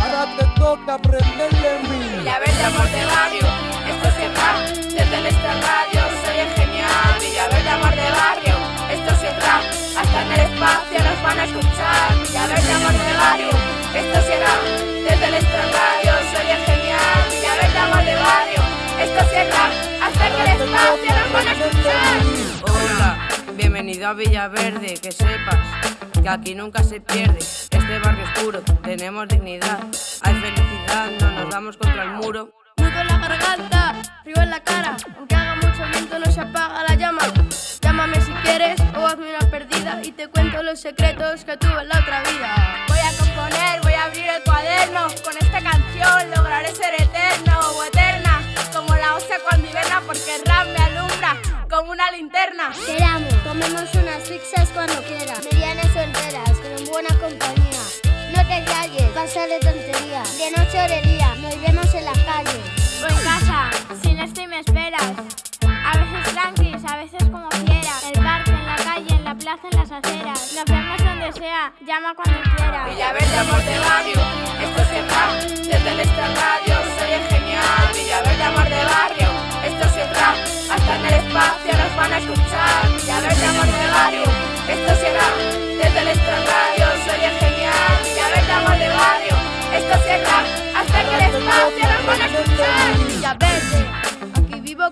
Ahora te toca aprenderle en mí. Villaverde, amor de barrio, esto es rap desde nuestra radio, soy el genial. Villaverde, amor de barrio, esto es rap hasta en el espacio nos van a escuchar. Bienvenido a Villaverde, que sepas que aquí nunca se pierde. Este barrio es puro, tenemos dignidad, hay felicidad, no nos damos contra el muro. Nudo en la garganta, frío en la cara, aunque haga mucho viento no se apaga la llama. Llámame si quieres o hazme una perdida y te cuento los secretos que tuve en la otra vida. Voy a componer, voy a abrir el cuaderno, con esta canción lograré ser eterno comemos unas pizzas cuando quieras, medianas o enteras, pero en buena compañía. No te calles, pasa de tontería, de noche o de día, nos vemos en las calles. O en casa, sin esto y me esperas. A veces tranquis, a veces como quieras. El parque, en la calle, en la plaza, en las aceras. Nos vemos donde sea, llama cuando quieras. Villaverde, amor de barrio, esto es rap desde nuestra radio,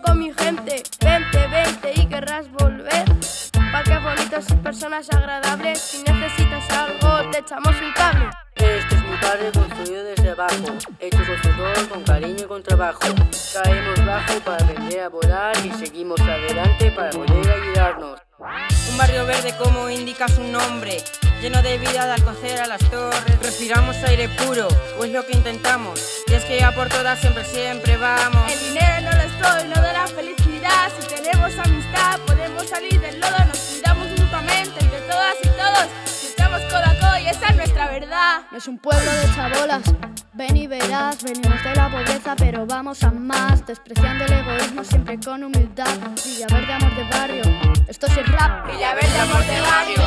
con mi gente. Vente, vente y querrás volver. Parques bonitos y personas agradables. Si necesitas algo, te echamos un cable. Este es mi barrio construido desde abajo, hecho con sudor, con cariño y con trabajo. Caemos bajo para aprender a volar y seguimos adelante para poder ayudarnos. Un barrio verde como indica su nombre, lleno de vida de Alcocer a las torres. Respiramos aire puro, pues lo que intentamos. Y es que ya por todas siempre, siempre vamos. El dinero no lo es todo y no es un pueblo de chabolas. Ven y verás, venimos de la pobreza, pero vamos a más. Despreciando el egoísmo siempre con humildad. Villaverde, amor de barrio, esto sí es rap. Villaverde, amor de barrio,